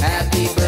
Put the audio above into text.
Happy